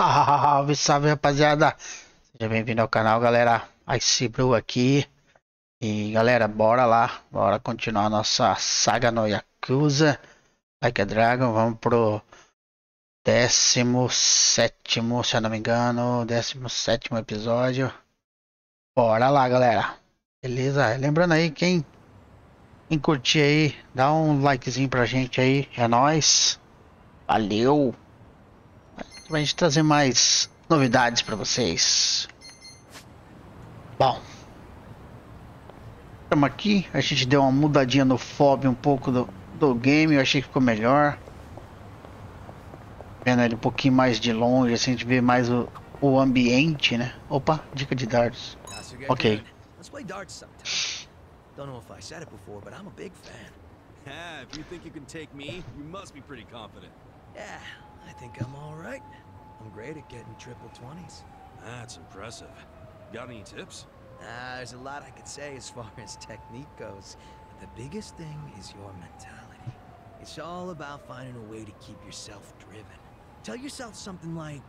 Salve, salve rapaziada! Seja bem-vindo ao canal, galera. Ice Blue aqui. E galera, bora lá, bora continuar nossa saga no Yakuza Like a Dragon. Vamos pro 17, se eu não me engano, 17 episódio. Bora lá, galera. Beleza? Lembrando aí, quem, quem curtir aí, dá um likezinho pra gente aí. É nóis. Valeu! Pra gente trazer mais novidades pra vocês. Bom. Estamos aqui, a gente deu uma mudadinha no FOB um pouco do, do game, eu achei que ficou melhor. Vendo ele um pouquinho mais de longe, assim, a gente vê mais o, o ambiente, né? Opa, dica de dardos. Ok. Let's play darts sometime. Don't know if I said it before, but I'm a big fan. Yeah, if you think you can take me, you must be pretty confident. Yeah, I think I'm all right. I'm great at getting triple 20s. That's impressive. Got any tips? Ah, there's a lot I could say as far as technique goes. But the biggest thing is your mentality. It's all about finding a way to keep yourself driven. Tell yourself something like,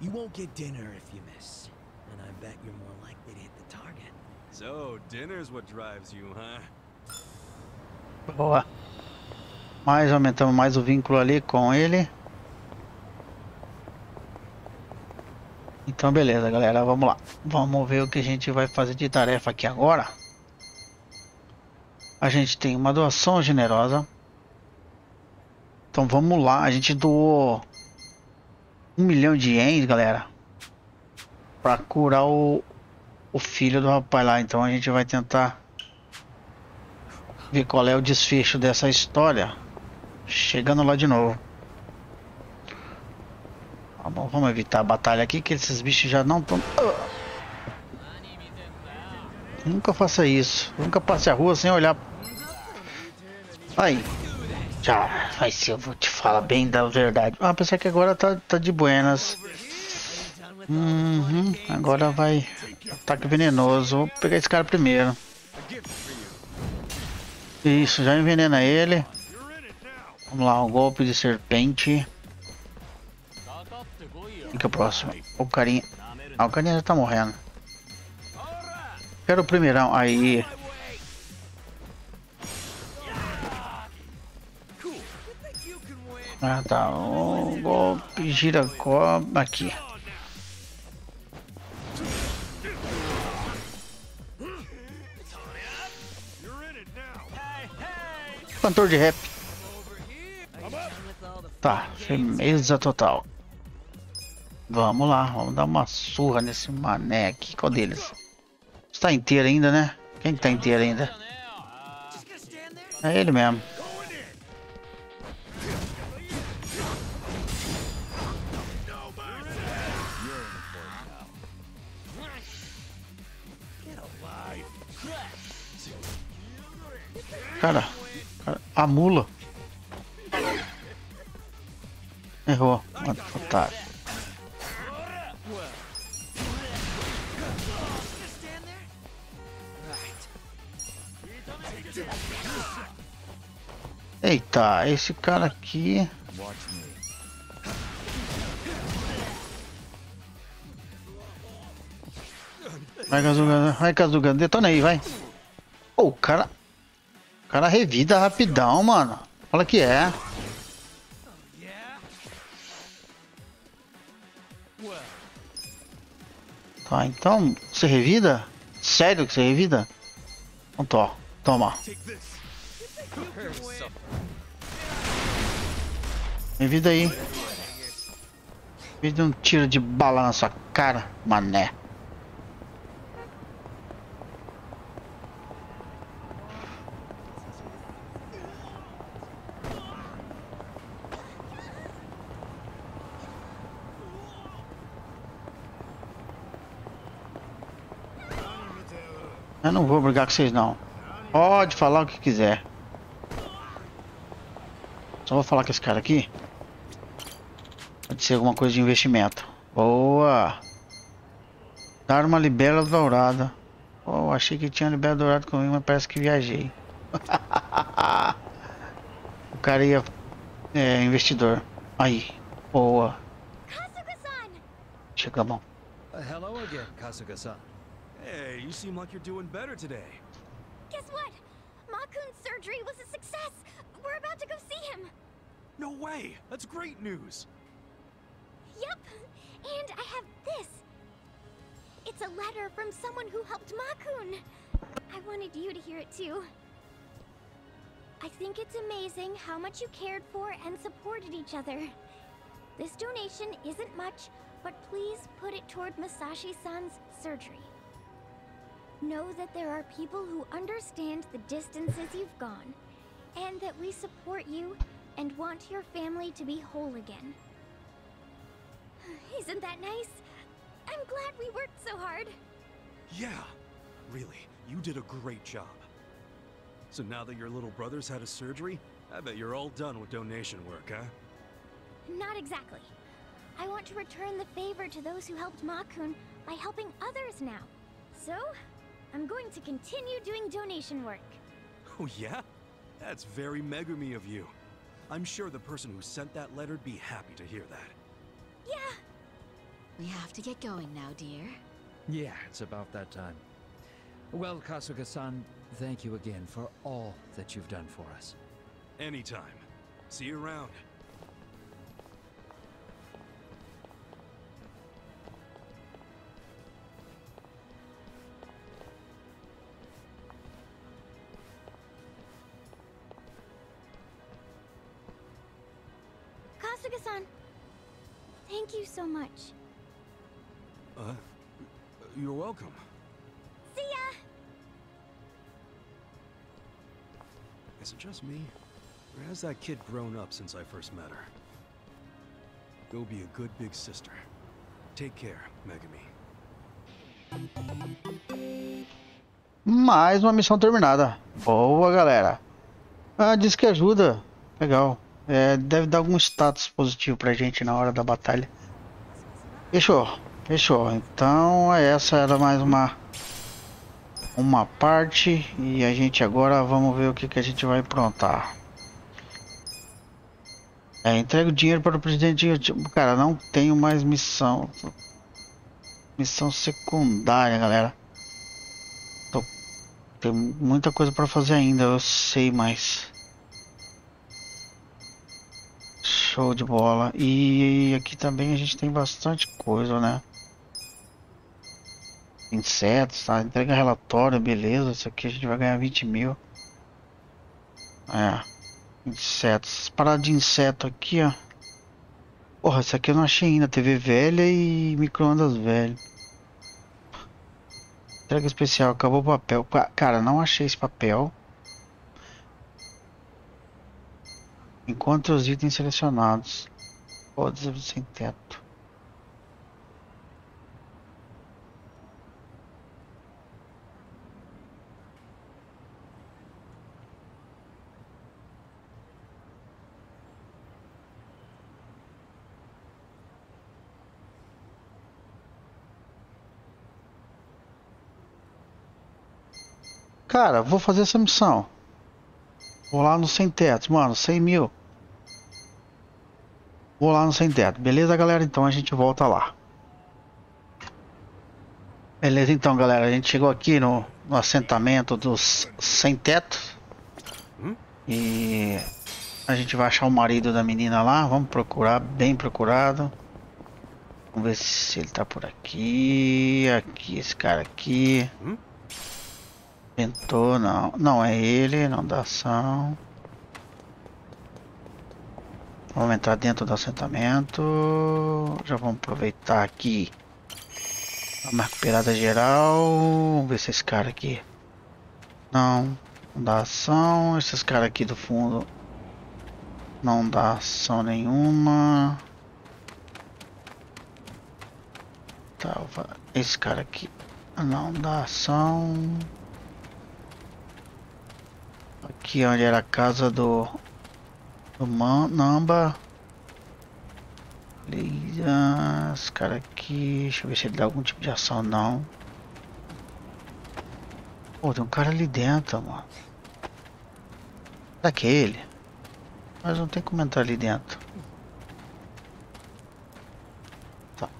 you won't get dinner if you miss. And I bet you're more likely to hit the target. So, dinner's what drives you, huh? Boa. Mais aumentamos mais o vínculo ali com ele. Então beleza galera, vamos lá. Vamos ver o que a gente vai fazer de tarefa aqui agora. A gente tem uma doação generosa. Então vamos lá, a gente doou um milhão de ienes, galera. Pra curar o, o filho do rapaz lá. Então a gente vai tentar ver qual é o desfecho dessa história. Chegando lá de novo. Tá bom, vamos evitar a batalha aqui, que esses bichos já não estão... Nunca faça isso. Nunca passe a rua sem olhar. Aí. Já, vai ser, eu vou te falar bem da verdade. Ah, pensei que agora tá, tá de buenas. Uhum, agora vai. Ataque venenoso. Vou pegar esse cara primeiro. Isso, já envenena ele. Vamos lá, um golpe de serpente. Que é o próximo? O carinha. Ah, o carinha já tá morrendo. Quero o primeirão. Aí. Ah, tá. Um golpe giracó aqui. Cantor de rap. Tá, firmeza total. Vamos lá, vamos dar uma surra nesse mané aqui. Qual deles? Está inteiro ainda, né? Quem que tá inteiro ainda? É ele mesmo. Cara, cara a mula. Errou, otário. Eita, esse cara aqui. Vai, Kazuga, vai, Kazuga, detona aí, vai. O cara. O cara revida rapidão, mano. Fala que é. Tá, então, você revida? Sério que você revida? Então, toma. Vida aí. Vem um tiro de bala na sua cara, mané. Eu não vou brigar com vocês não. Pode falar o que quiser. Só vou falar com esse cara aqui. Pode ser alguma coisa de investimento. Boa! Dar uma libela dourada. Oh, achei que tinha libela dourada comigo, mas parece que viajei. o cara ia... É, investidor. Aí. Boa. fica bom. Uh, hello again, Kasuga-san. Hey, you seem like you're doing better today. Guess what? Makun's surgery was a success. We're about to go see him. No way! That's great news! Yep. And I have this. It's a letter from someone who helped Makun. I wanted you to hear it too. I think it's amazing how much you cared for and supported each other. This donation isn't much, but please put it toward Masashi-san's surgery. Know that there are people who understand the distances you've gone, and that we support you and want your family to be whole again. Isn't that nice? I'm glad we worked so hard. Yeah, really, you did a great job. So now that your little brother's had a surgery, I bet you're all done with donation work, huh? Not exactly. I want to return the favor to those who helped Makun by helping others now. So, I'm going to continue doing donation work. Oh yeah? That's very Megumi of you. I'm sure the person who sent that letter'd be happy to hear that. Yeah, We have to get going now, dear. Yeah, it's about that time. Well, Kasuga-san, thank you again for all that you've done for us. Anytime. See you around. Thank you so much. Uh, you're welcome. See ya! Is it just me? Or has that kid grown up since I first met her? Go be a good big sister. Take care, Megami. Mais uma missão terminada. Boa, galera. Ah, diz que ajuda. Legal. É, deve dar algum status positivo pra gente na hora da batalha. Fechou. Fechou. Então, essa era mais uma uma parte e a gente agora vamos ver o que, que a gente vai aprontar. É, entrega o dinheiro para o presidente. Cara, não tenho mais missão. Missão secundária, galera. Tô... Tem muita coisa para fazer ainda, eu sei, mas. Show de bola. E aqui também a gente tem bastante coisa, né? Insetos, tá? Entrega relatório, beleza. Isso aqui a gente vai ganhar 20 mil. É. Insetos. Parada de inseto aqui, ó. Porra, isso aqui eu não achei ainda. TV velha e micro-ondas velho. Entrega especial. Acabou o papel. Ca- Cara, não achei esse papel. Encontre os itens selecionados. Pode sem teto. Cara, vou fazer essa missão. Vou lá no sem teto, mano, 100 mil. Vou lá no sem teto. Beleza, galera? Então a gente volta lá. Beleza, então, galera. A gente chegou aqui no, no assentamento dos sem teto. E a gente vai achar o marido da menina lá. Vamos procurar, bem procurado. Vamos ver se ele tá por aqui. Aqui, esse cara aqui. Tentou, não. Não é ele, não dá ação. Vamos entrar dentro do assentamento. Já vamos aproveitar aqui. Uma recuperada geral. Vamos ver se esse cara aqui. Não. Não dá ação. Esses caras aqui do fundo. Não dá ação nenhuma. Tá, esse cara aqui. Não dá ação. Aqui onde era a casa do do Man- Namba. Beleza, esse cara aqui, deixa eu ver se ele dá algum tipo de ação não. Pô, tem um cara ali dentro, mano. Daquele. Mas não tem como entrar ali dentro. Tá.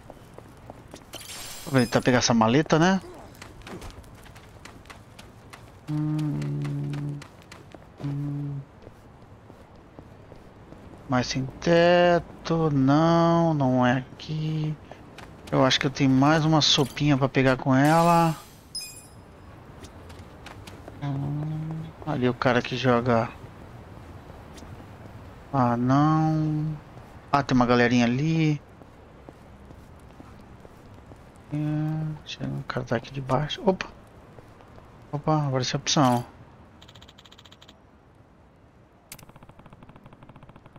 Aproveitar pegar essa maleta, né? Hum, Mais sem teto, não, não é aqui. Eu acho que eu tenho mais uma sopinha para pegar com ela. Hum, ali o cara que joga. Ah, não. Ah, tem uma galerinha ali. É, o cara tá aqui de baixo. Opa! Opa, apareceu a opção.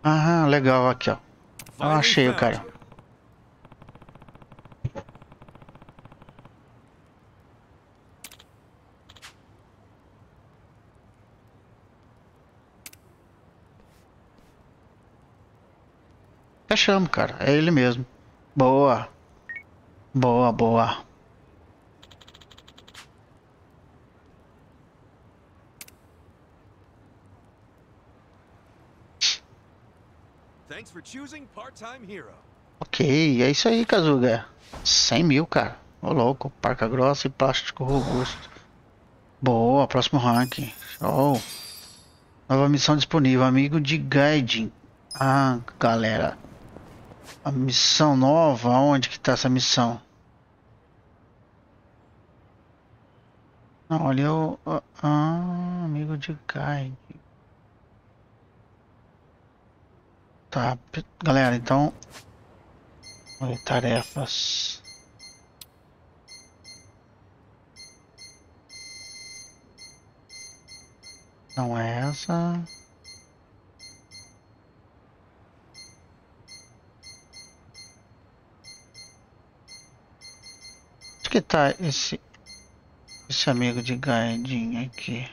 Aham, legal, aqui ó. Eu achei o cara. Fechamos, cara. É ele mesmo. Boa. Boa, boa. Ok, é isso aí, Kazuga. 100 mil, cara. Ô louco, parca grossa e plástico robusto. Boa, próximo ranking. Show. Nova missão disponível, amigo de Gaidin. Ah, galera. A missão nova, onde que tá essa missão? Não, olha o... Ah, amigo de Gaidin. Tá, galera, então. Tarefas. Não é essa. Onde que tá esse esse amigo de Gaidinho aqui?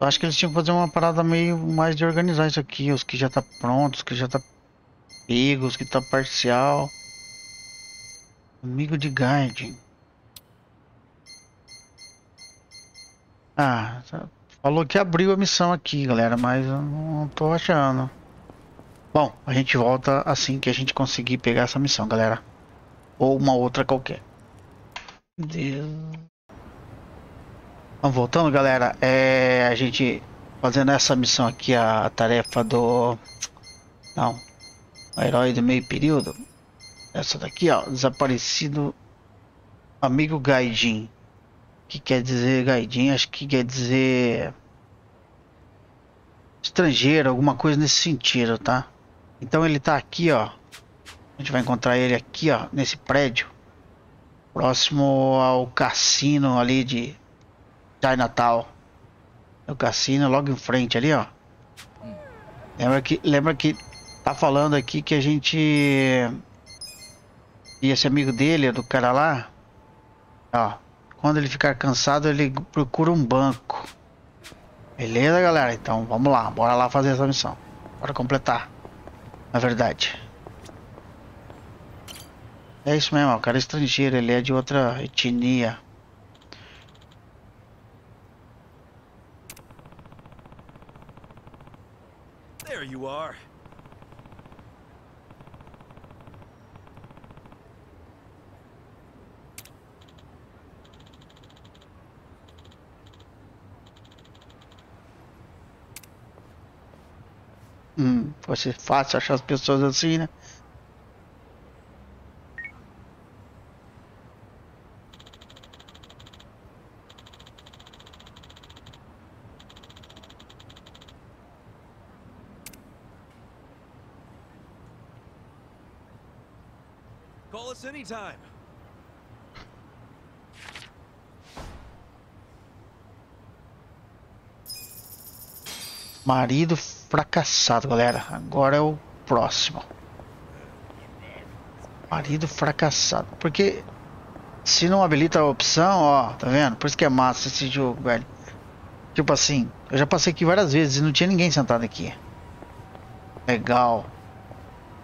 Eu acho que eles tinham que fazer uma parada meio mais de organizar isso aqui. Os que já tá pronto, os que já tá pego, os que tá parcial. Amigo de guide. Ah, tá. falou que abriu a missão aqui, galera, mas eu não tô achando. Bom, a gente volta assim que a gente conseguir pegar essa missão, galera. Ou uma outra qualquer. Deus. Vamos voltando, galera. É a gente fazendo essa missão aqui, a tarefa do. Não. Herói do meio período. Essa daqui, ó. Desaparecido. Amigo Gaidin. que quer dizer Gaidin? Acho que quer dizer. Estrangeiro, alguma coisa nesse sentido, tá? Então ele tá aqui, ó. A gente vai encontrar ele aqui, ó. Nesse prédio. Próximo ao cassino ali de Natal. O cassino logo em frente ali, ó. Lembra que, lembra que tá falando aqui que a gente e esse amigo dele, do cara lá, ó, quando ele ficar cansado, ele procura um banco. Beleza, galera? Então, vamos lá, bora lá fazer essa missão. Bora completar. Na verdade. É isso mesmo, o cara é estrangeiro, ele é de outra etnia. You are. Hum, pode ser achar as pessoas assim, né? Marido fracassado, galera. Agora é o próximo. Marido fracassado. Porque se não habilita a opção, ó, tá vendo? Por isso que é massa esse jogo, velho. Tipo assim, eu já passei aqui várias vezes e não tinha ninguém sentado aqui. Legal.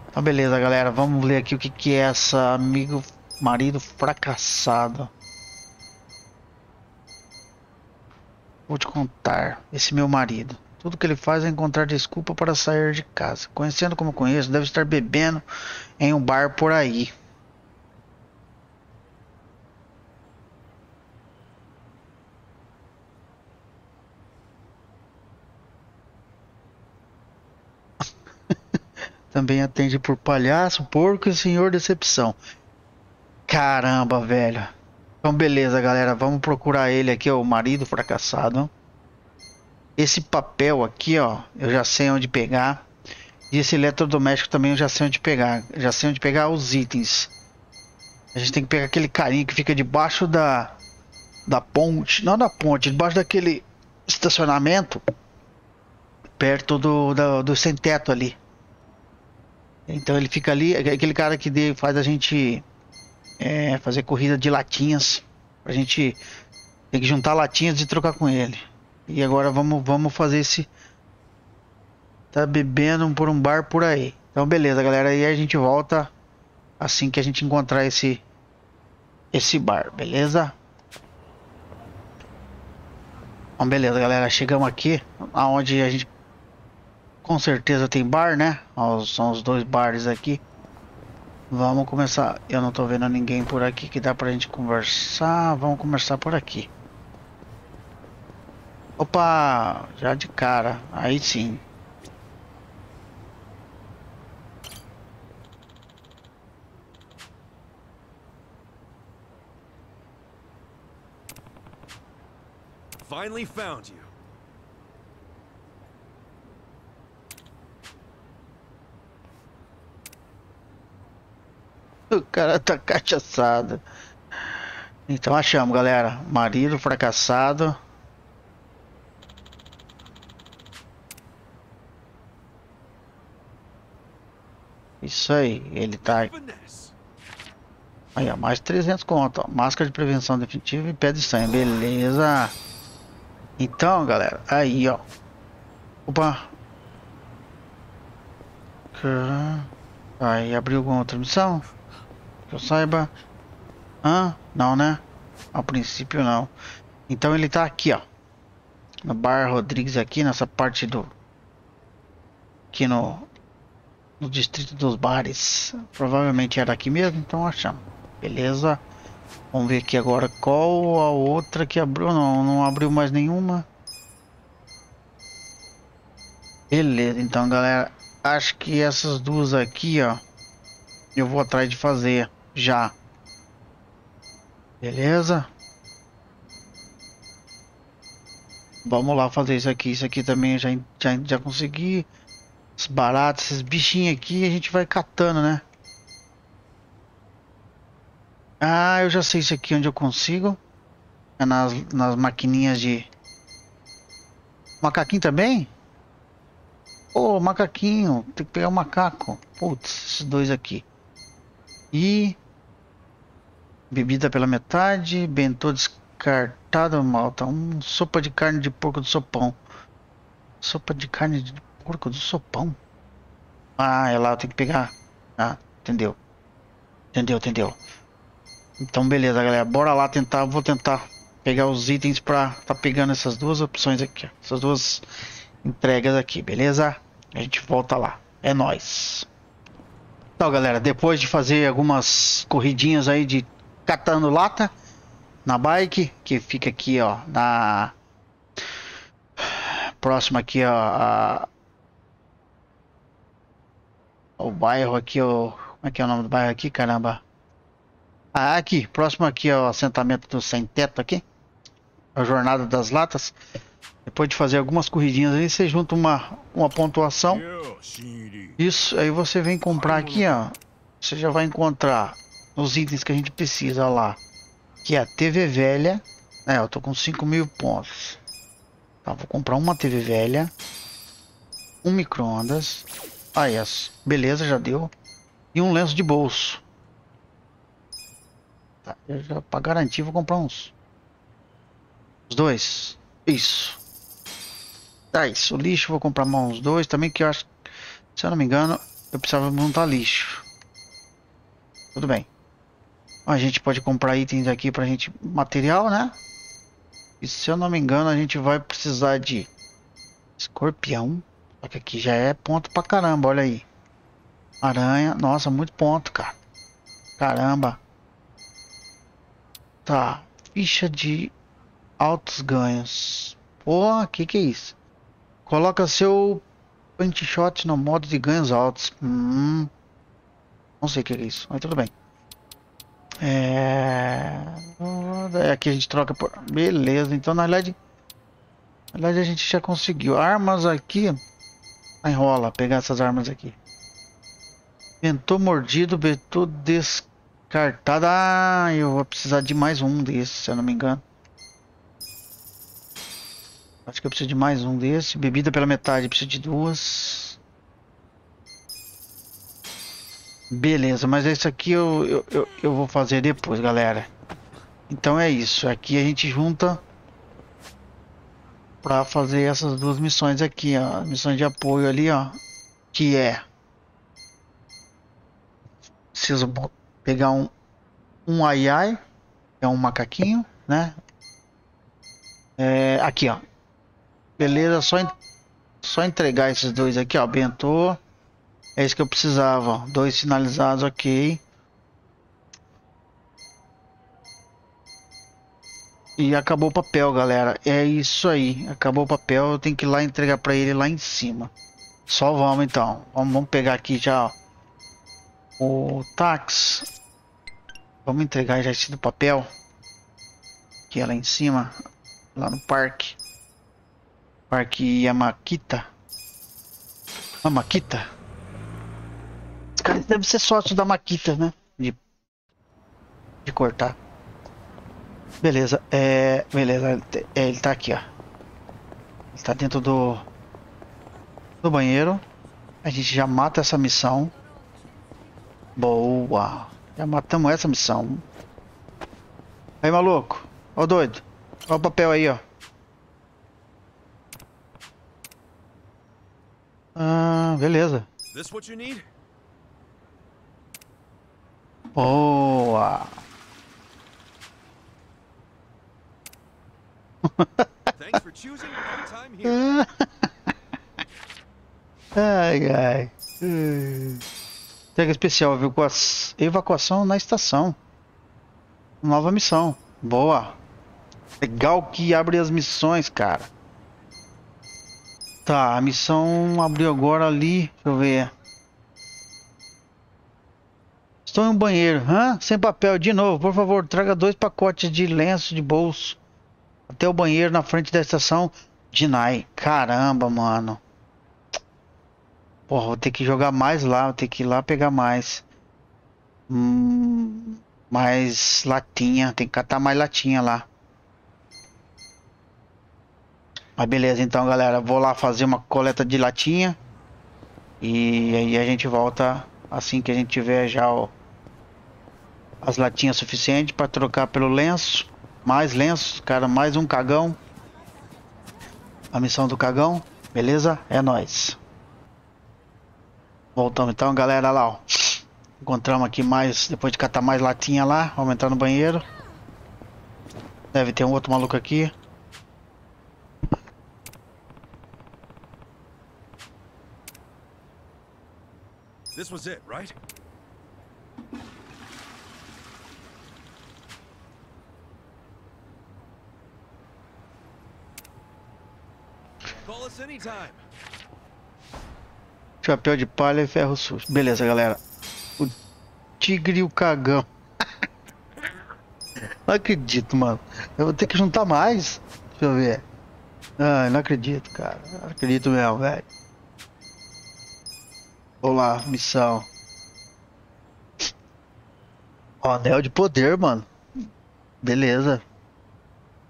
Então beleza, galera. Vamos ler aqui o que, que é essa amigo marido fracassado. Vou te contar. Esse meu marido. Tudo que ele faz é encontrar desculpa para sair de casa. Conhecendo como conheço, deve estar bebendo em um bar por aí. Também atende por palhaço, porco e senhor decepção. Caramba, velho. Então beleza, galera. Vamos procurar ele aqui, ó, o marido fracassado. Esse papel aqui, ó, eu já sei onde pegar. E esse eletrodoméstico também eu já sei onde pegar. Já sei onde pegar os itens. A gente tem que pegar aquele carinha que fica debaixo da da ponte, não da ponte, debaixo daquele estacionamento perto do, do, do sem teto ali. Então ele fica ali, aquele cara que faz a gente é, fazer corrida de latinhas. A gente tem que juntar latinhas e trocar com ele. E agora vamos, vamos fazer esse. Tá bebendo por um bar por aí. Então beleza, galera. Aí a gente volta assim que a gente encontrar esse esse bar, beleza? Então beleza, galera. Chegamos aqui aonde a gente com certeza tem bar, né? São os dois bares aqui. Vamos começar. Eu não tô vendo ninguém por aqui que dá pra gente conversar. Vamos começar por aqui. Opa, já de cara. Aí sim. Finally found you. O cara tá cachaçado. Então achamos, galera. Marido fracassado. Isso aí, ele tá. Aí, ó, mais 300 conto. Ó. Máscara de prevenção definitiva e pé de sangue. Beleza. Então, galera, aí, ó. Opa. Aí, abriu alguma outra missão? Que eu saiba. Hã? Não, né? A princípio não. Então ele tá aqui, ó. No Bar Rodrigues aqui, nessa parte do... Aqui no... No distrito dos bares. Provavelmente era aqui mesmo, então achamos. Beleza. Vamos ver aqui agora qual a outra que abriu. Não, não abriu mais nenhuma. Beleza, então galera. Acho que essas duas aqui, ó. Eu vou atrás de fazer já. Beleza? Vamos lá fazer isso aqui. Isso aqui também já, já, já consegui. Os baratos, esses bichinhos aqui a gente vai catando, né? Ah, eu já sei isso aqui onde eu consigo. É nas, nas maquininhas de... Macaquinho também? Ô, oh, macaquinho. Tem que pegar o macaco. Putz, esses dois aqui. E Bebida pela metade, bentô descartado, malta. Um sopa de carne de porco do sopão. Sopa de carne de porco do sopão. Ah, é lá, eu tenho que pegar. Ah, entendeu. Entendeu, entendeu. Então beleza, galera. Bora lá tentar, vou tentar pegar os itens pra tá pegando essas duas opções aqui. Essas duas entregas aqui, beleza? A gente volta lá. É nóis. Então, galera, depois de fazer algumas corridinhas aí de catando lata na bike, que fica aqui, ó, na próximo aqui, ó, a... o bairro aqui, ó, como é que é o nome do bairro aqui, caramba? Ah, aqui, próximo aqui, ó, assentamento do sem teto aqui, a jornada das latas. Depois de fazer algumas corridinhas aí, você junta uma, uma pontuação. Isso, aí você vem comprar aqui, ó. Você já vai encontrar os itens que a gente precisa lá. Que é a TV velha. É, eu tô com 5 mil pontos. Tá, vou comprar uma TV velha. Um micro-ondas. Ah, yes. beleza, já deu. E um lenço de bolso. Tá, eu já, pra garantir vou comprar uns. Os dois. Isso. Tá, isso. O lixo vou comprar mais uns dois. Também que eu acho... Se eu não me engano, eu precisava montar lixo. Tudo bem. A gente pode comprar itens aqui pra gente, material, né? E se eu não me engano, a gente vai precisar de Escorpião. Só que aqui já é ponto pra caramba, olha aí. Aranha. Nossa, muito ponto, cara. Caramba. Tá. Ficha de altos ganhos. Pô, que que é isso? Coloca seu punch shot no modo de ganhos altos. Hum. Não sei o que é isso, mas tudo bem. É... Aqui a gente troca por... Beleza, então na verdade... Na verdade a gente já conseguiu. Armas aqui... Enrola, pegar essas armas aqui. Ventou mordido, ventou descartado. Ah, eu vou precisar de mais um desses, se eu não me engano. Acho que eu preciso de mais um desse. Bebida pela metade, preciso de duas. Beleza, mas isso aqui eu, eu, eu, eu vou fazer depois, galera. Então é isso. Aqui a gente junta para fazer essas duas missões aqui, ó, missões de apoio ali, ó, que é preciso pegar um um ai ai, é um macaquinho, né? É, aqui, ó. Beleza, só só entregar esses dois aqui, ó, Bentô. É isso que eu precisava, ó. Dois finalizados, ok. E acabou o papel, galera. É isso aí. Acabou o papel. Eu tenho que ir lá entregar para ele lá em cima. Só vamos então. Vamos, vamos pegar aqui já ó, o táxi. Vamos entregar já esse do papel. Que é lá em cima. Lá no parque. Parque Yamakita. Yamakita. Esse cara deve ser sócio da Makita, né? De, de cortar. Beleza, é. Beleza, é, ele tá aqui, ó. Ele tá dentro do. Do banheiro. A gente já mata essa missão. Boa! Já matamos essa missão. Aí, maluco. Ó, doido. Ó o papel aí, ó. Ah, beleza. Boa! Thanks for choosing time here. ai, ai. Entrega especial, evacuação na estação. Nova missão. Boa. Legal que abre as missões, cara. Tá, a missão abriu agora ali. Deixa eu ver. Estou em um banheiro. Hã? Sem papel. De novo, por favor, traga dois pacotes de lenço de bolso até o banheiro na frente da estação Dinai. Caramba, mano. Porra, vou ter que jogar mais lá, vou ter que ir lá pegar mais. Hum, mais latinha, tem que catar mais latinha lá. Mas beleza, então galera, vou lá fazer uma coleta de latinha. E aí a gente volta assim que a gente tiver já o, as latinhas suficientes para trocar pelo lenço. Mais lenços, cara, mais um cagão. A missão do cagão, beleza? É nóis. Voltamos então, galera, lá, ó. Encontramos aqui mais, depois de catar mais latinha lá, vamos entrar no banheiro. Deve ter um outro maluco aqui. This was it, right? Chapéu de palha e ferro sujo. Beleza, galera. O tigre e o cagão. não acredito, mano. Eu vou ter que juntar mais. Deixa eu ver. Ah, não acredito, cara. Não acredito mesmo, velho. Olá, missão. Anel de poder, mano. Beleza.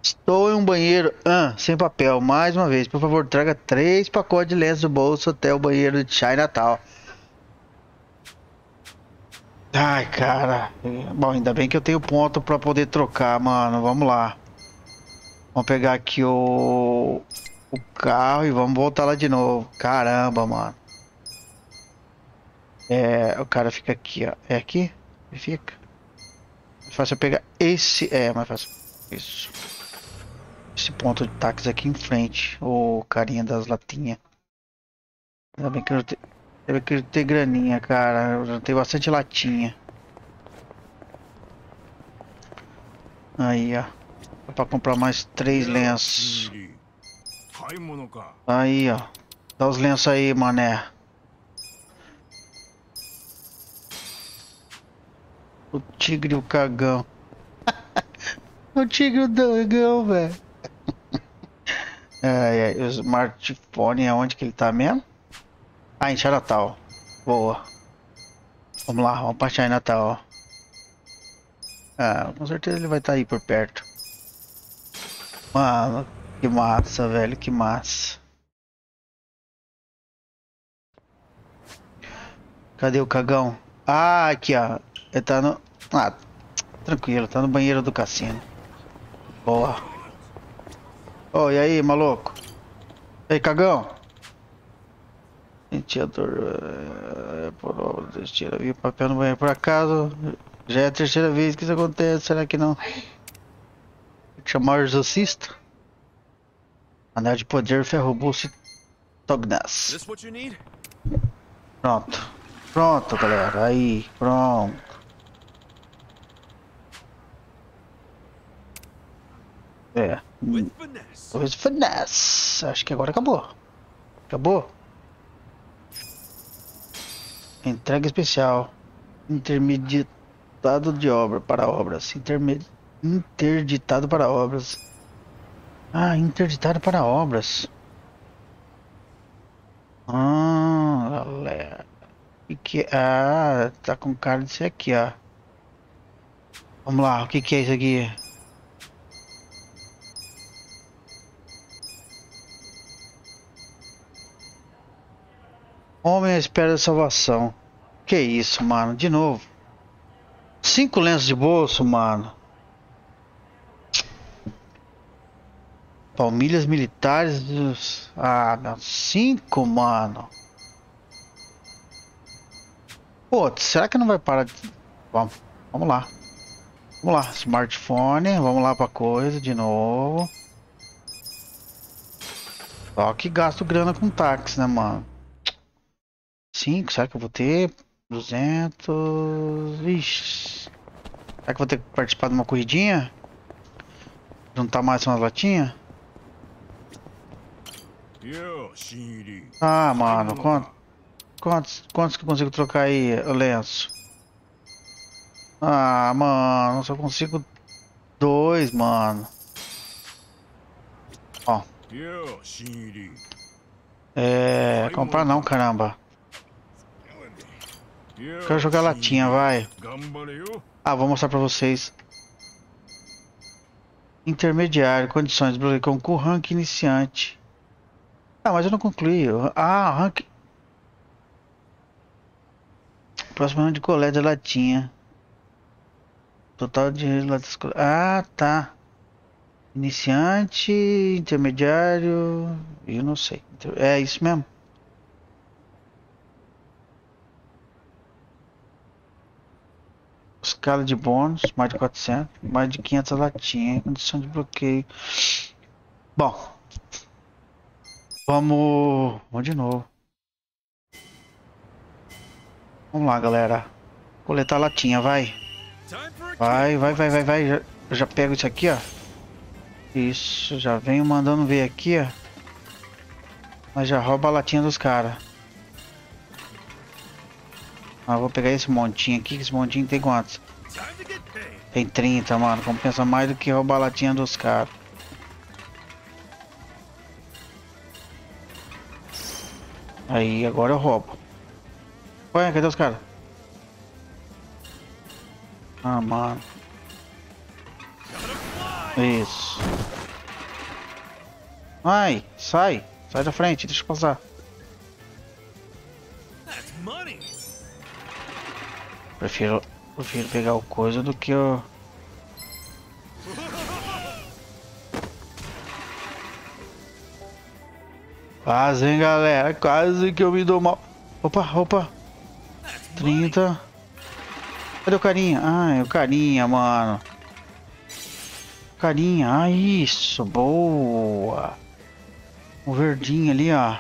Estou em um banheiro. Ah, sem papel. Mais uma vez, por favor, traga três pacotes de lenço do bolso até o banheiro de chá Natal. Ai, cara. Bom, ainda bem que eu tenho ponto para poder trocar, mano. Vamos lá. Vamos pegar aqui o... O carro e vamos voltar lá de novo. Caramba, mano. É, o cara fica aqui, ó. É aqui? Ele fica. Mais fácil eu pegar esse. É, mais fácil. Isso esse ponto de táxi aqui em frente, o carinha das latinhas. Ainda bem que eu te... ter bem que eu graninha, cara. Eu tenho bastante latinha. Aí, ó. Dá pra comprar mais três lenços. Aí, ó. Dá os lenços aí, mané. O tigre e o cagão. o tigre e o cagão, velho. Ai, ai, o smartphone é onde que ele tá mesmo? Ah, em Natal. Boa. Vamos lá, vamos pra Chai Natal. Ah, com certeza ele vai estar aí por perto. Mano, que massa, velho, que massa. Cadê o cagão? Ah, aqui, ó. Ele tá no. Ah, tranquilo, tá no banheiro do cassino. Boa. Ô, e aí, maluco? Ei, cagão? Ventilador. É, por obra, tira vi papel no banheiro por acaso. Já é a terceira vez que isso acontece, será que não? Que chamar o exorcista? Anel de poder, ferro busto e Tognas. Pronto. Pronto, galera. Aí, pronto. É. With finesse. Dois finesse. Acho que agora acabou. Acabou? Entrega especial. Intermediado de obra para obras. Interme... Interditado para obras. Ah, interditado para obras. Ah, galera. O que que- Ah, tá com cara ser aqui, ó. Vamos lá, o que que é isso aqui? Homem à espera da salvação. Que isso, mano? De novo. Cinco lenços de bolso, mano. Palmilhas militares dos... Ah. Cinco, mano. Pô, será que não vai parar de... Vamos, vamos lá. Vamos lá, smartphone. Vamos lá pra coisa de novo. Só que gasto grana com táxi, né, mano? 5, será que eu vou ter? 200... Ixi. Será que eu vou ter que participar de uma corridinha? Juntar mais uma latinha? Ah, mano, quantos, quantos, quantos que eu consigo trocar aí, lenço? Ah, mano, só consigo dois, mano. Ó. É, comprar não, caramba. Quero jogar latinha, vai. Ah, vou mostrar pra vocês. Intermediário, condições, concurso, rank iniciante. Ah, mas eu não concluí. Ah, rank... Próximo ano de colégio, latinha. Total de latas... Ah, tá. Iniciante, intermediário... Eu não sei. É isso mesmo. Escala de bônus, mais de 400, mais de 500 latinhas, condição de bloqueio. Bom, vamos, vamos de novo. Vamos lá, galera. Coletar latinha, vai. Vai, vai, vai, vai, vai. Já, já pego isso aqui, ó. Isso, já venho mandando ver aqui, ó. Mas já rouba a latinha dos caras. Ah, vou pegar esse montinho aqui, que esse montinho tem quantos? Tem 30, mano. Compensa mais do que roubar a latinha dos caras. Aí, agora eu roubo. Ué, cadê os caras? Ah, mano. Isso. Ai, sai. Sai da frente, deixa eu passar. Prefiro, prefiro pegar o coisa do que o... Quase, hein, galera. Quase que eu me dou mal. Opa, opa. 30. Cadê o carinha? Ah, é o carinha, mano. Carinha, ah, isso, boa. O verdinho ali, ó.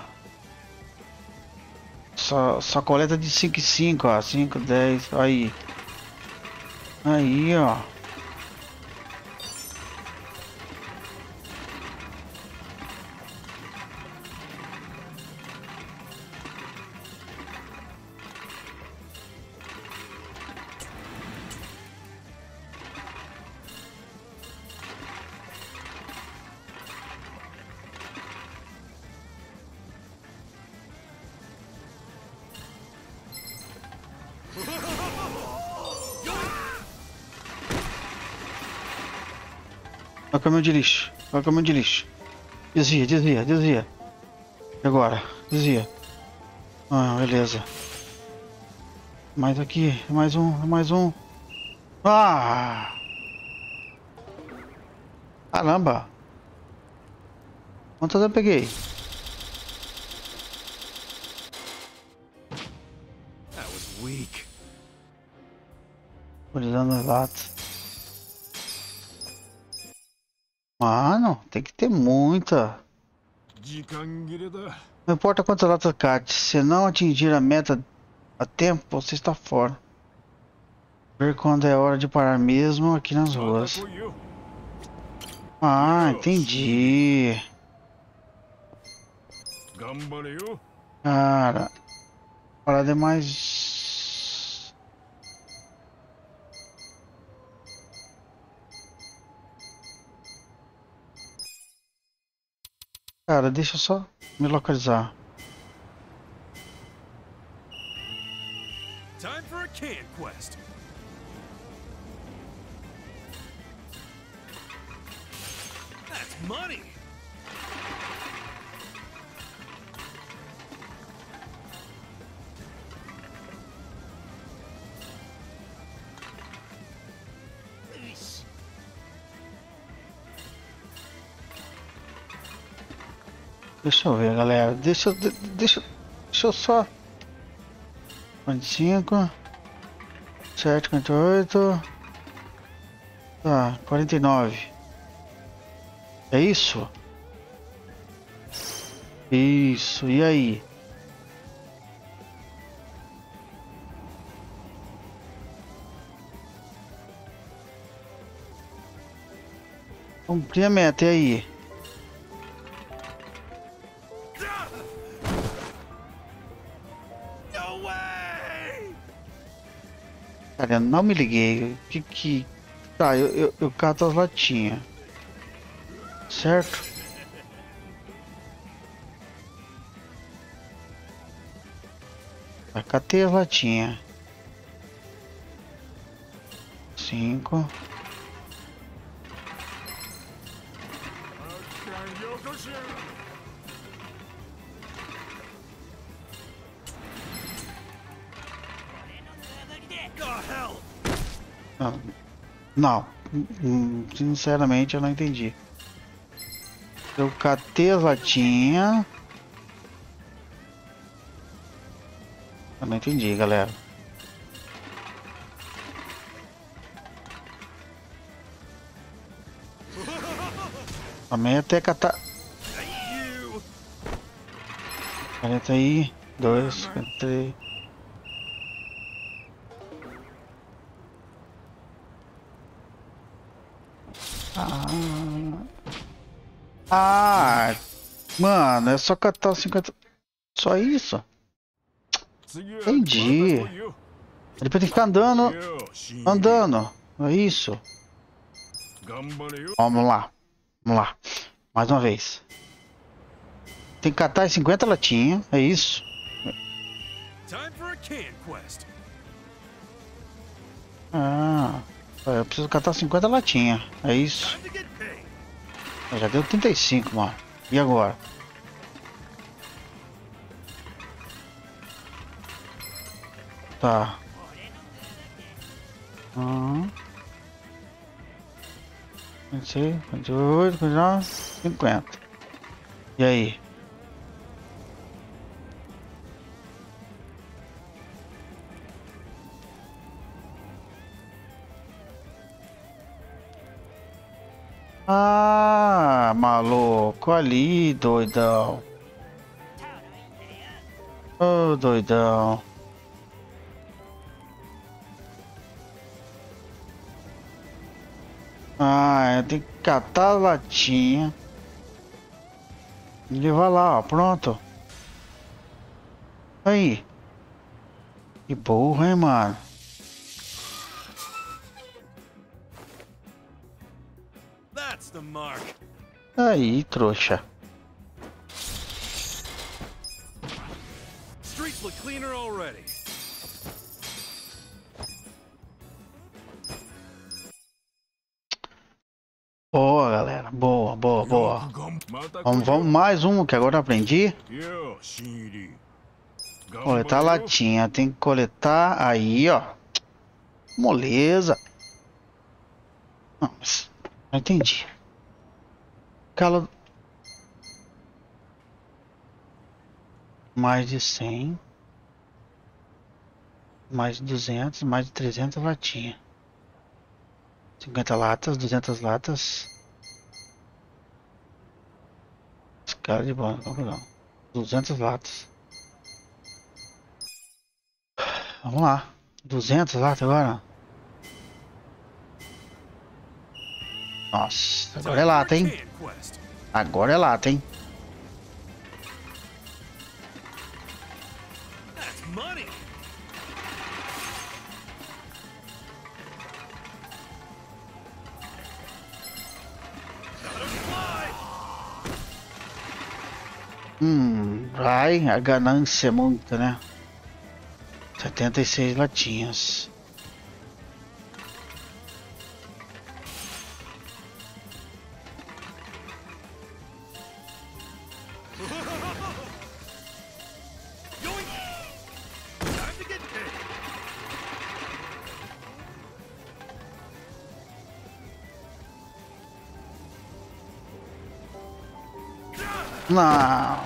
Só, só coleta de 5 e 5, ó. 5, 10, aí. Aí, ó. Olha o caminhão de lixo. Olha o caminhão de lixo. Desvia, desvia, desvia. E agora? Desvia. Ah, beleza. Mais aqui. Mais um, mais um. Ah! Caramba! Quantas eu peguei? That was weak. Utilizando os latas. Ah, Mano, tem que ter muita. Não importa quantas latas cate, se não atingir a meta a tempo, você está fora. Ver quando é hora de parar mesmo aqui nas ruas. Ah, entendi. Cara, parada é mais Cara, deixa só me localizar. Deixa eu ver, galera. Deixa, de- deixa, deixa eu só. 45. 7, 48. Tá, 49. É isso? Isso, e aí? Cumpri a meta, e aí? Não me liguei. Que que. Tá, eu, eu, eu cato as latinhas. Certo? Tá, catei as latinhas. Cinco. Não. Hum, Sinceramente, eu não entendi. Eu catei as latinhas. Eu não entendi, galera. Também até catar. You! 40 aí. 2, 53. Ah, mano, é só catar 50. Só isso? Entendi. Ele tem que ficar andando. Andando. É isso. Vamos lá. Vamos lá. Mais uma vez. Tem que catar 50 latinhas. É isso. Ah. Eu preciso catar 50 latinhas. É isso. Já deu 35, mano. E agora? Tá. Aham. 26, 28, 29, 50. E aí? Ah, maluco, ali, doidão. Ô, oh, doidão. Ah, tem que catar a latinha. E levar lá, ó, pronto. Aí. Que burro, hein, mano. Aí, trouxa. Streets look cleaner already. Boa, galera. Boa, boa, boa. Vamos, vamos mais um, que agora eu aprendi. Coletar latinha. Tem que coletar aí, ó. Moleza. Não, mas... Não entendi. Calo. Mais de 100. Mais de 200. Mais de 300 latinha. 50 latas. 200 latas. Escala de bola. Não. 200 latas. Vamos lá. 200 latas agora. Nossa, agora é lata, hein? Agora é lata, hein? Hum, vai, a ganância é muita, né? 76 latinhas. Não.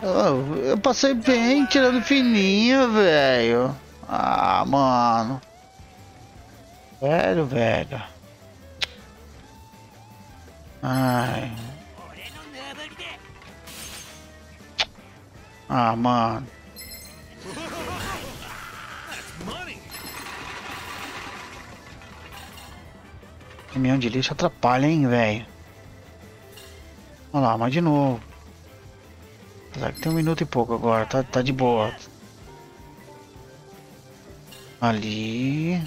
Eu, passei bem tirando fininho, velho. Ah, mano. Velho, velho. Ai. Ah, mano. Caminhão de lixo atrapalha, hein, velho. Vamos lá, mas de novo. Apesar que tem um minuto e pouco agora, tá, tá de boa. Ali.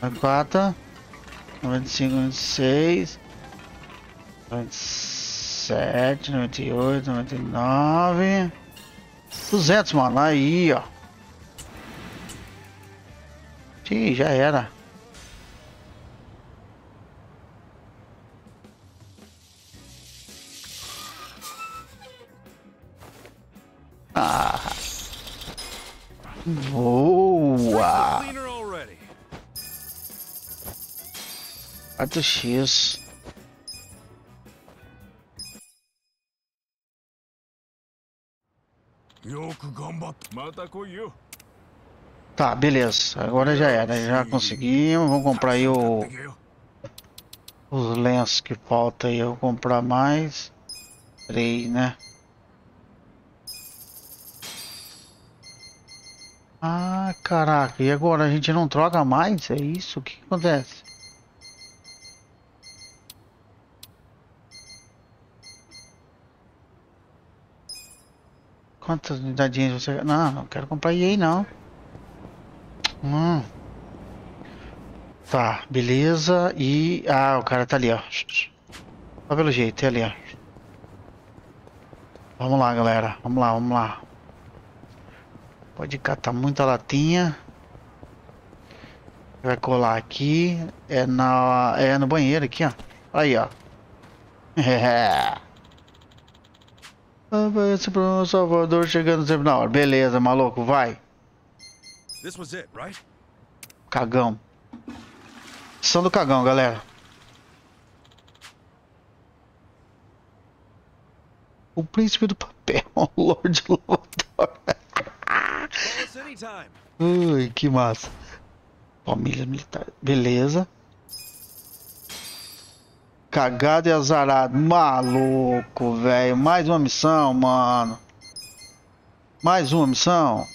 Agora. 95, 96, 97, 98, 99, 200, mano. Aí, ó. Ih, já era. 4x. Tá, beleza. Agora já era. Já conseguimos. Vamos comprar aí o... Os lenços que falta aí. Eu vou comprar mais. Três, né? Ah, caraca. E agora a gente não troca mais? É isso? O que acontece? Quantas unidadinhas você... Não, não quero comprar EA não. Hum. Tá, beleza. E... Ah, o cara tá ali, ó. Só pelo jeito, é ali, ó. Vamos lá, galera. Vamos lá, vamos lá. Pode catar muita latinha. Vai colar aqui. É na... É no banheiro aqui, ó. Aí, ó. É. Esse pro Salvador chegando sempre na hora. Beleza, maluco, vai. This was it, right? Cagão. Missão do cagão, galera. O príncipe do papel, o Lord Lothar. Call us anytime. Ui, que massa. Família militar. Beleza. Cagado e azarado. Maluco, velho. Mais uma missão, mano. Mais uma missão.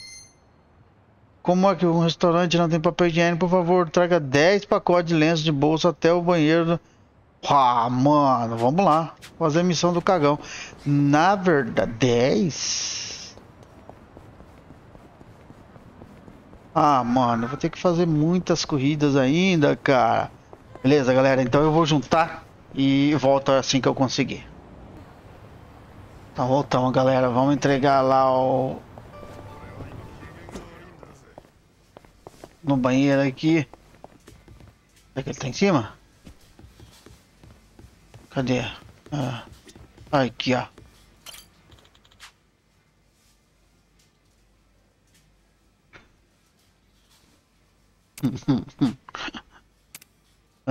Como é que um restaurante não tem papel higiênico? Por favor, traga 10 pacotes de lenço de bolsa até o banheiro. Ah, mano, vamos lá. Fazer a missão do cagão. Na verdade, 10? Ah, mano, vou ter que fazer muitas corridas ainda, cara. Beleza, galera? Então eu vou juntar e volto assim que eu conseguir. Então voltamos, galera. Vamos entregar lá o. No banheiro aqui. Será que ele tá em cima? Cadê? Ah, aqui, ó.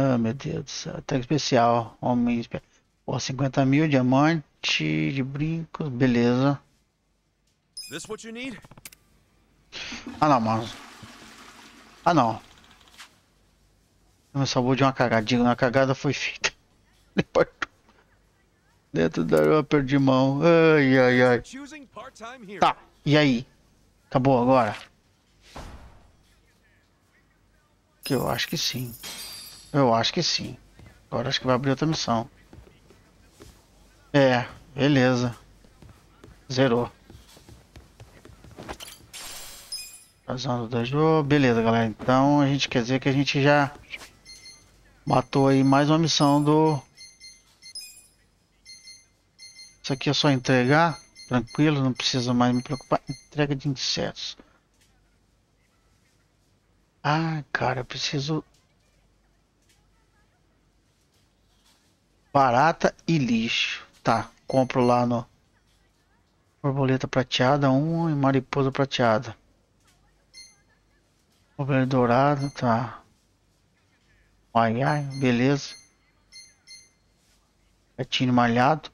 Ah, meu Deus do céu. Tag especial. Homem especial. Pô, 50 mil, diamante, de brincos, beleza. This what you need? Ah, não, mano. Ah, não. Me salvou de uma cagadinha. Uma cagada foi feita. Dentro da água, perdi mão. Ai, ai, ai. Tá, e aí? Acabou agora? Que eu acho que sim. Eu acho que sim. Agora acho que vai abrir outra missão. É, beleza. Zerou. Vazando do jogo. Beleza, galera. Então a gente quer dizer que a gente já matou aí mais uma missão do. Isso aqui é só entregar. Tranquilo, não precisa mais me preocupar. Entrega de insetos. Ah, cara, eu preciso. Barata e lixo. Tá, compro lá no. Borboleta prateada, um e mariposa prateada. Borboleta dourado, tá. Ai, ai, beleza. Gatinho malhado.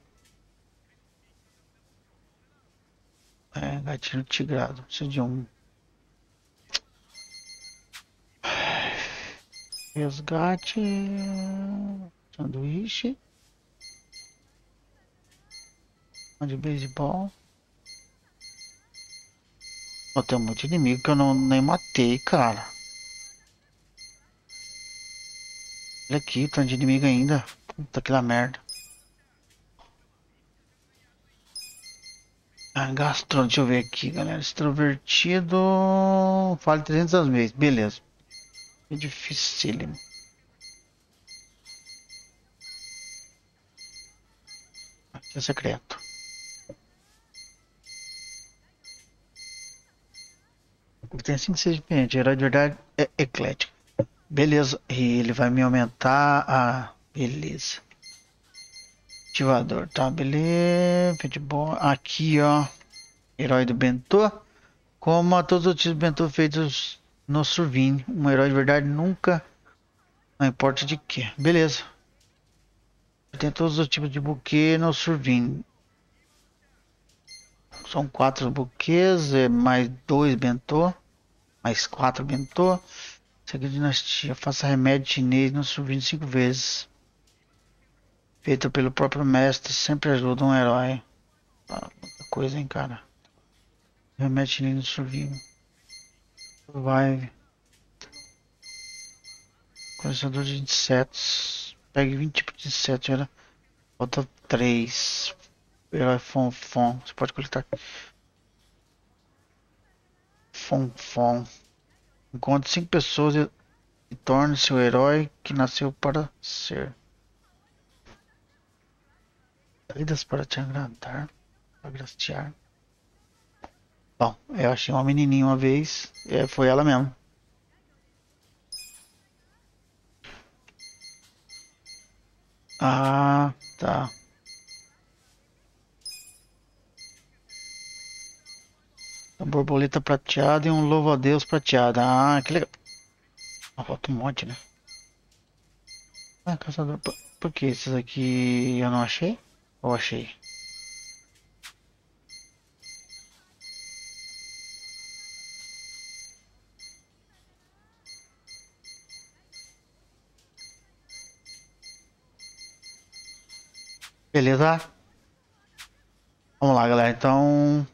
É, gatinho tigrado. Preciso de um. Resgate. Sanduíche. Uma de beisebol. Ó, tem um monte de inimigo que eu não, nem matei, cara. Olha aqui, tanto de inimigo ainda. Puta que merda. Ah, gastro, deixa eu ver aqui, galera. Extrovertido. Fale 300 vezes. Beleza. É dificílimo. Aqui é secreto. Tem assim que seja diferente. Herói de verdade é eclético. Beleza. E ele vai me aumentar a. Beleza. Ativador, tá? Beleza. Futebol. Aqui, ó. Herói do Bentô. Como a todos os de Bentô feitos no Survine. Um herói de verdade nunca. Não importa de que. Beleza. Tem todos os tipos de buquê no Survine. São quatro buquês, é mais dois bentô, mais quatro bentô. Segredo de dinastia, faça remédio chinês no Survine cinco vezes. Feito pelo próprio mestre, sempre ajuda um herói. Ah, muita coisa, hein, cara. Remédio chinês no Survine. Survive. Colecionador de insetos. Pegue 20 tipos de insetos, era. Falta 3. Herói Fonfon. Você pode coletar. Fonfon. Encontre 5 pessoas e, e torne-se o herói que nasceu para ser. Saídas para te agradar. Agraciar. Bom, eu achei uma menininha uma vez. É, foi ela mesmo. Ah, tá. Uma borboleta prateada e um louva-a-Deus prateado. Ah, que legal. Ah, um monte, né? Ah, caçador. Por, por que esses aqui eu não achei? Ou achei? Beleza? Vamos lá, galera. Então,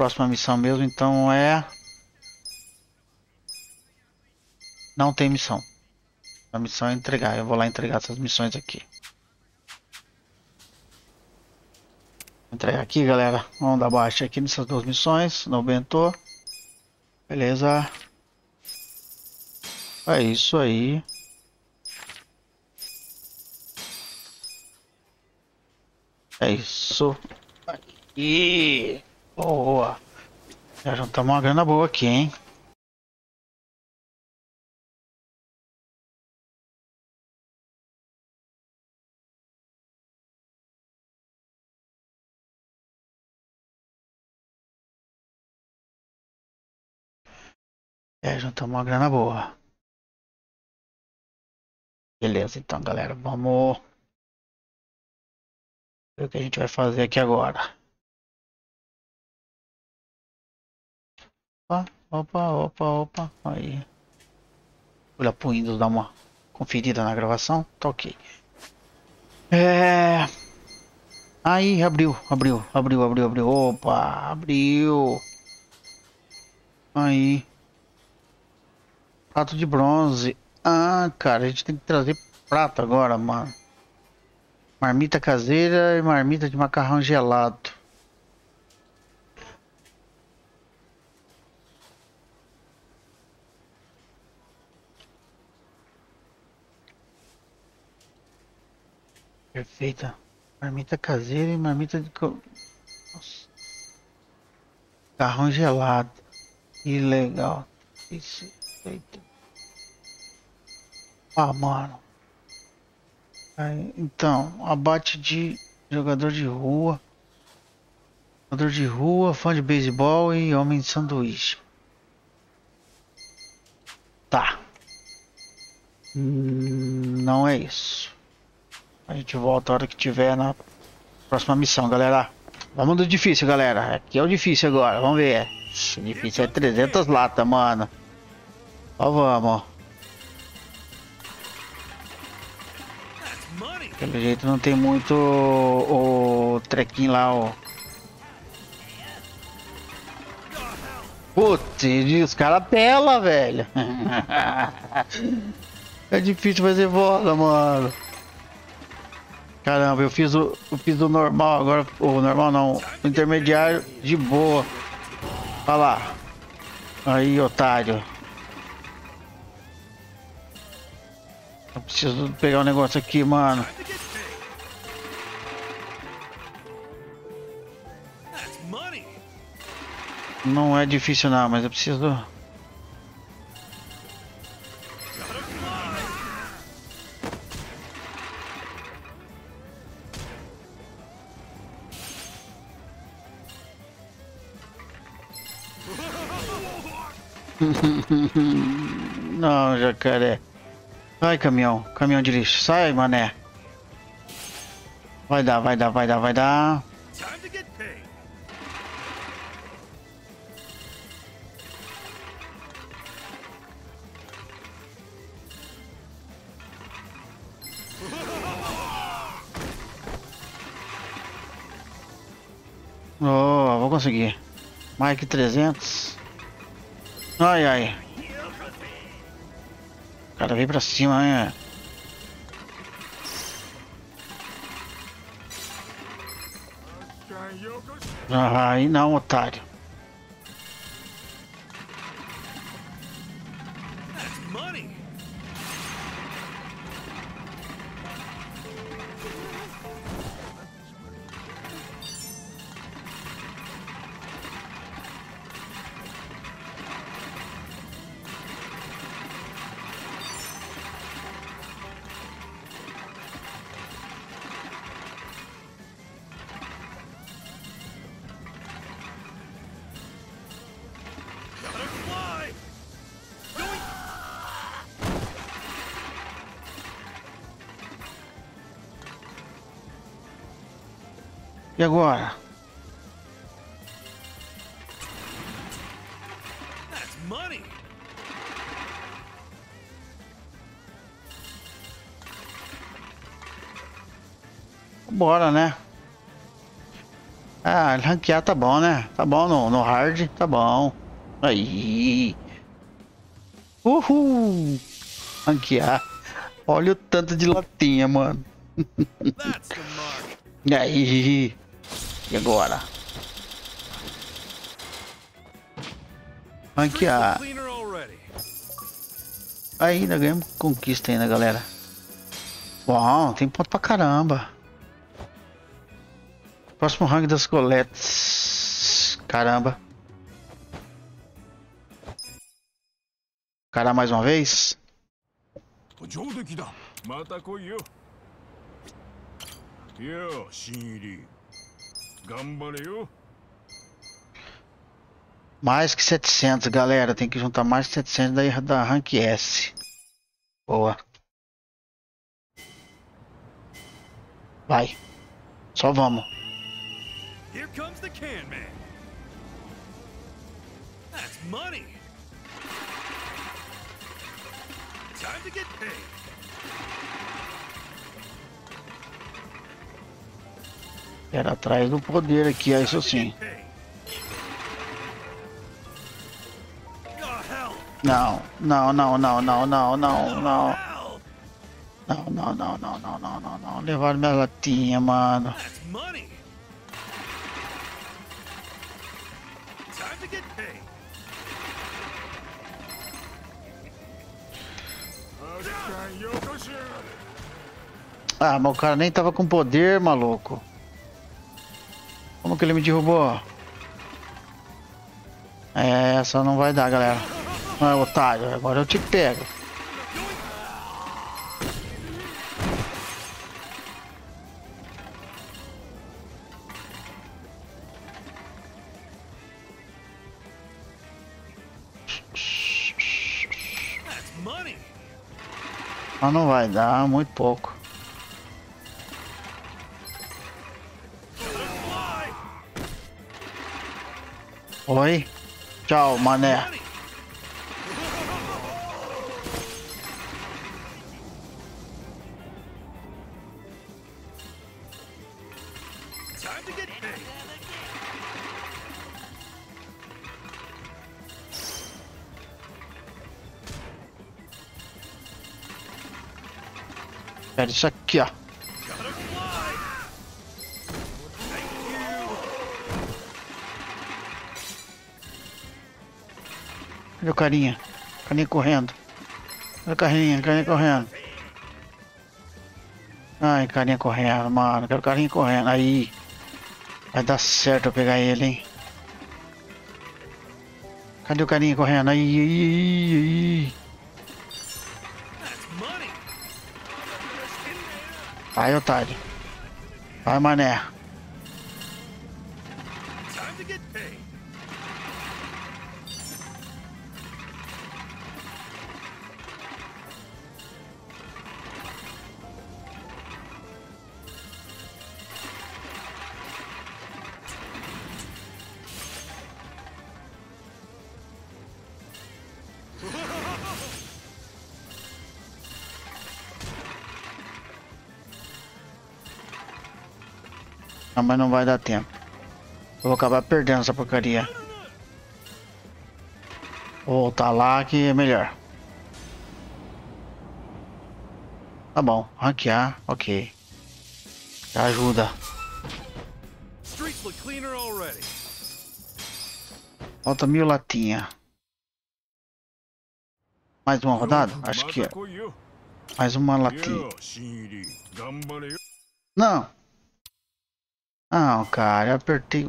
próxima missão mesmo, então é não tem missão. A missão é entregar. Eu vou lá entregar essas missões aqui. Entregar aqui, galera. Vamos dar baixa aqui nessas duas missões. No Bento. Beleza. É isso aí. É isso. Aqui. Boa. Já juntamos uma grana boa aqui, hein? É, juntamos uma grana boa. Beleza, então, galera, vamos ver o que a gente vai fazer aqui agora. Opa, opa, opa, opa, aí. Olha pro Windows dar uma conferida na gravação, tá ok. É... Aí, abriu, abriu, abriu, abriu, abriu, opa, abriu. Aí. Prato de bronze. Ah, cara, a gente tem que trazer prato agora, mano. Marmita caseira e marmita de macarrão gelado. Perfeita. Marmita caseira e marmita de... Nossa. Macarrão gelado. Que legal. Isso. Eita. Ah, mano. Aí, então, abate de jogador de rua. Jogador de rua, fã de beisebol e homem de sanduíche. Tá. Hum, não é isso. A gente volta a hora que tiver na próxima missão, galera. Vamos do difícil, galera. Aqui é o difícil agora. Vamos ver. Difícil é 300 latas, mano. Ó, vamos. Pelo jeito não tem muito o, o trequinho lá, ó. Putz, os caras pela, velho. é difícil fazer bola, mano. Caramba, eu fiz o, eu fiz o normal agora, o normal não, o intermediário de boa. Olha lá. Aí, otário. Eu preciso pegar um negócio aqui, mano. Não é difícil não, mas eu preciso... Não, jacaré. Vai, caminhão. Caminhão de lixo. Sai, mané. Vai dar, vai dar, vai dar, vai dar. Oh, vou conseguir. Mike 300. Ai, ai. O cara vem pra cima, né? Ah, aí não, otário. That's money. E agora? Bora, né? Ah, ranquear tá bom, né? Tá bom no, no hard, tá bom. Aí. Uhul! Ranquear. Olha o tanto de latinha, mano. E aí? E agora? Ranquear. Ainda ganhamos conquista ainda, galera. Bom, tem ponto pra caramba. Próximo rank das coletas. Caramba. Cara, mais uma vez. 上 Mais que 700, galera. Tem que juntar mais que 700 da, da rank S. Boa. Vai. Só vamos. Here comes the can man. That's money. Time to get paid. Era atrás do poder aqui, é isso sim. Não, não, não, não, não, não, não, não. Não, não, não, não, não, não, não, não. Levaram minha latinha, mano. Ah, mas o cara nem tava com poder, maluco. Como que ele me derrubou? É, essa não vai dar, galera. Não é otário, agora eu te pego. Mas não vai dar, muito pouco. Oi? Tchau, mané. Pera isso aqui, ó. Cadê o carinha? Carinha correndo. Cadê o carinha? Carinha correndo. Ai, carinha correndo, mano. Quero carinha correndo. Aí. Vai dar certo eu pegar ele, hein? Cadê o carinha correndo? Aí, aí, aí, aí. Vai, otário. Vai, mané. Mas não vai dar tempo. Eu vou acabar perdendo essa porcaria. Vou voltar lá que é melhor. Tá bom, ranquear, ok. Já ajuda. Falta mil latinha. Mais uma rodada? Acho que é. Mais uma latinha. Não! Não, cara, eu apertei.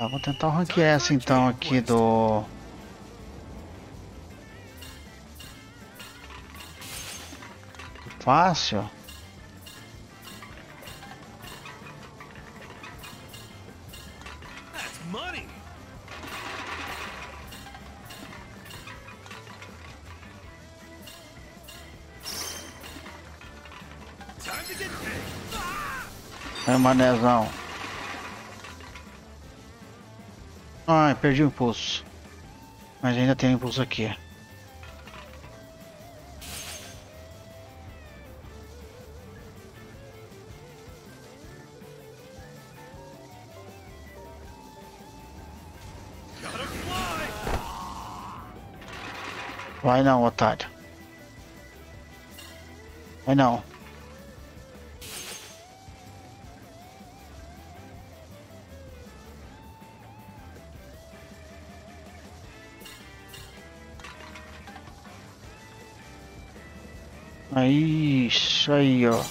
Ah, vou tentar o rank S então aqui do. Fácil. É manezão. Ai, perdi o impulso. Mas ainda tem impulso aqui. Vai não, otário. Vai não. Aí, isso aí, ó.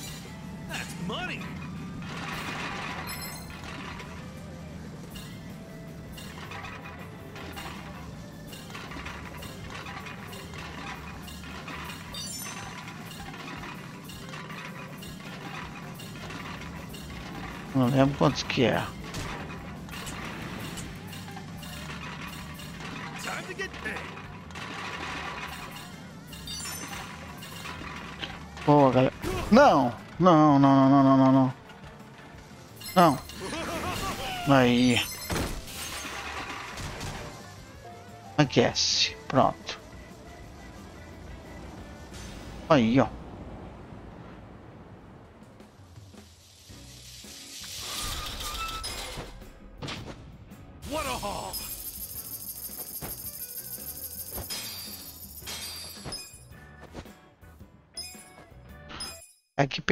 Não lembro quantos que é. Não! Não, não, não, não, não, não, não. Aí. Aquece. Pronto. Aí, ó.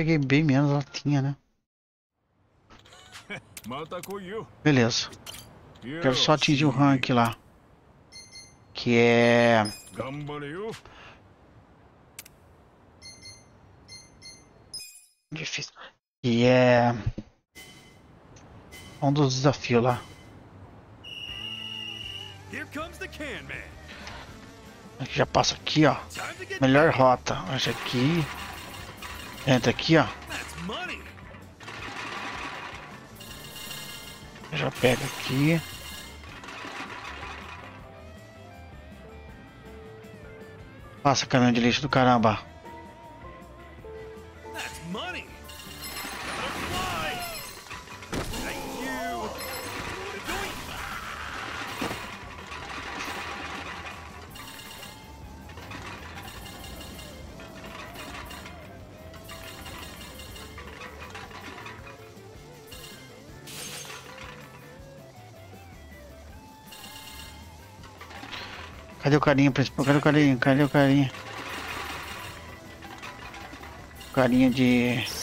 peguei bem menos latinha, né? Beleza. Quero só atingir o rank lá. Que é... Difícil. Que é... Um dos desafios lá. Aqui já passa aqui, ó. Melhor rota. Acho aqui. Entra aqui, ó. That's money. Já pega aqui. Passa caminhão de lixo do caramba. Cadê o carinha principal? Cadê o carinha? Cadê o carinha? Carinha de.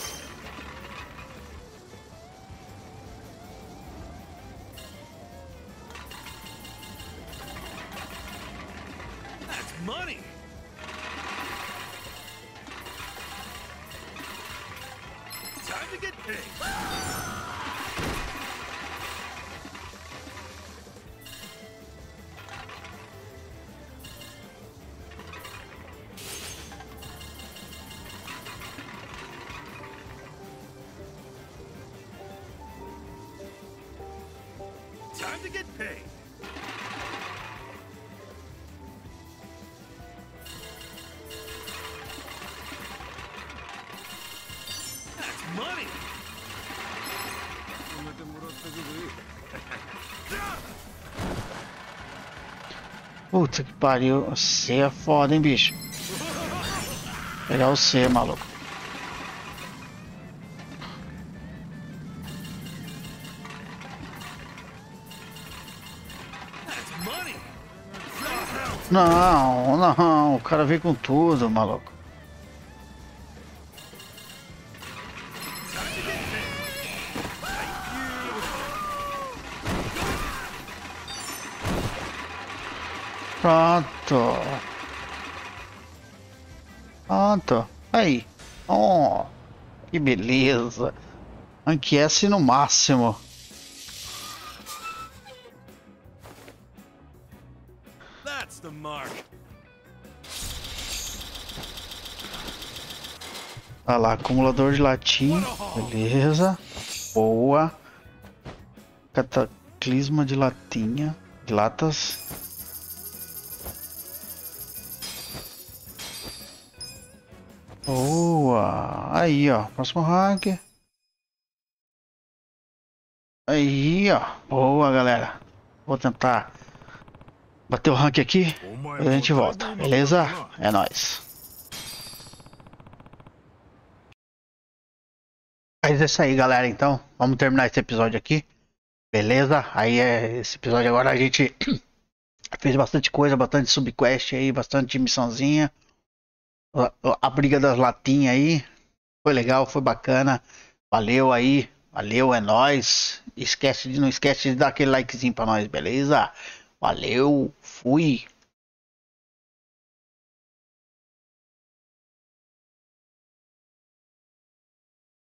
Puta que pariu. Você é foda, hein, bicho? Pegar o C, maluco. Não, não. O cara veio com tudo, maluco. Pronto. Pronto. Aí. Oh, que beleza. S no máximo. That's the mark. Olha lá, acumulador de latim. Beleza. Boa. Cataclisma de latinha. De latas. Boa. Aí, ó. Próximo rank. Aí, ó. Boa, galera. Vou tentar bater o rank aqui. a gente volta. Beleza? É nóis. Mas é isso aí, galera. Então, vamos terminar esse episódio aqui. Beleza? Aí é esse episódio agora a gente fez bastante coisa, bastante subquest aí, bastante missãozinha. A, briga das latinhas aí. Foi legal, foi bacana. Valeu aí. Valeu, é nóis. Esquece de, não esquece de dar aquele likezinho pra nós, beleza? Valeu, fui.